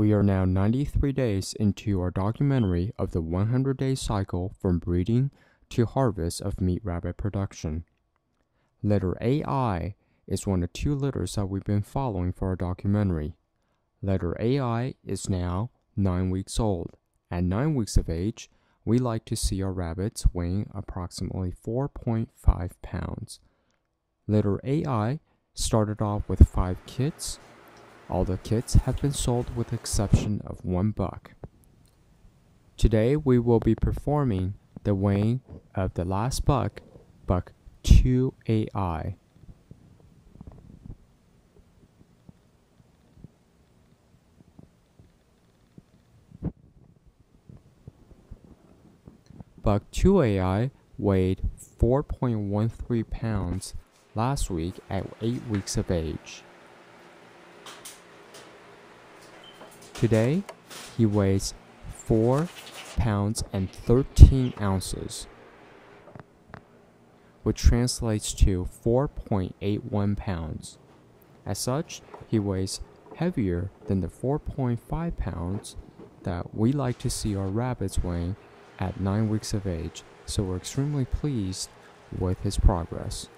We are now 93 days into our documentary of the 100 day cycle from breeding to harvest of meat rabbit production. Litter AI is one of two litters that we've been following for our documentary. Litter AI is now 9 weeks old. At 9 weeks of age, we like to see our rabbits weighing approximately 4.5 pounds. Litter AI started off with 5 kits all the kits have been sold with the exception of one buck. Today we will be performing the weighing of the last buck, buck 2AI. Buck 2AI weighed 4.13 pounds last week at 8 weeks of age. Today, he weighs 4 pounds and 13 ounces, which translates to 4.81 pounds. As such, he weighs heavier than the 4.5 pounds that we like to see our rabbits weighing at 9 weeks of age, so we're extremely pleased with his progress.